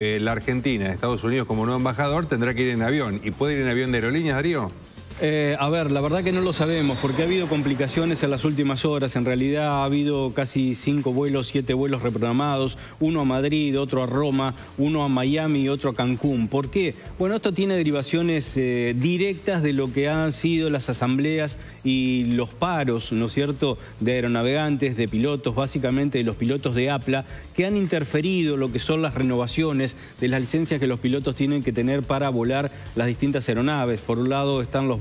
Eh, la Argentina, Estados Unidos como nuevo embajador, tendrá que ir en avión. ¿Y puede ir en avión de aerolíneas, Darío? Eh, a ver, la verdad que no lo sabemos porque ha habido complicaciones en las últimas horas. En realidad ha habido casi cinco vuelos, siete vuelos reprogramados, uno a Madrid, otro a Roma, uno a Miami y otro a Cancún. ¿Por qué? Bueno, esto tiene derivaciones eh, directas de lo que han sido las asambleas y los paros, ¿no es cierto?, de aeronavegantes, de pilotos, básicamente de los pilotos de APLA, que han interferido lo que son las renovaciones de las licencias que los pilotos tienen que tener para volar las distintas aeronaves. Por un lado están los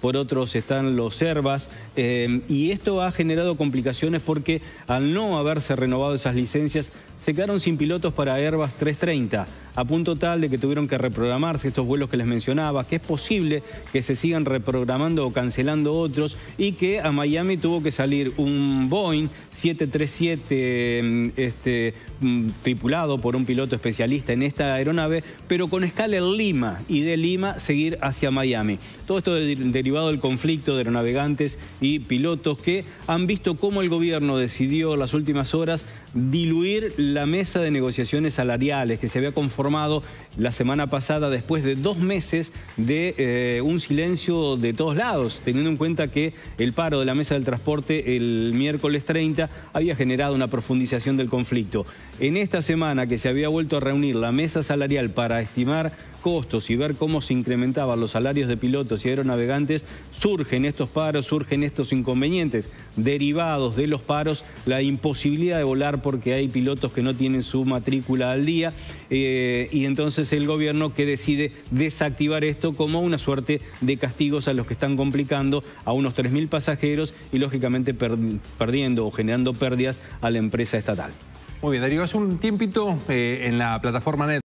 por otros están los Servas, eh, y esto ha generado complicaciones porque al no haberse renovado esas licencias, se quedaron sin pilotos para Airbus 330, a punto tal de que tuvieron que reprogramarse estos vuelos que les mencionaba, que es posible que se sigan reprogramando o cancelando otros y que a Miami tuvo que salir un Boeing 737 mm, este, mm, tripulado por un piloto especialista en esta aeronave, pero con escala en Lima y de Lima seguir hacia Miami. Todo esto derivado del conflicto de aeronavegantes y pilotos que han visto cómo el gobierno decidió las últimas horas diluir la mesa de negociaciones salariales que se había conformado la semana pasada después de dos meses de eh, un silencio de todos lados, teniendo en cuenta que el paro de la mesa del transporte el miércoles 30 había generado una profundización del conflicto. En esta semana que se había vuelto a reunir la mesa salarial para estimar costos y ver cómo se incrementaban los salarios de pilotos y aeronavegantes, surgen estos paros, surgen estos inconvenientes derivados de los paros, la imposibilidad de volar porque hay pilotos que no tienen su matrícula al día eh, y entonces el gobierno que decide desactivar esto como una suerte de castigos a los que están complicando a unos 3.000 pasajeros y lógicamente perdiendo o generando pérdidas a la empresa estatal. Muy bien, Darío, hace un tiempito eh, en la plataforma NET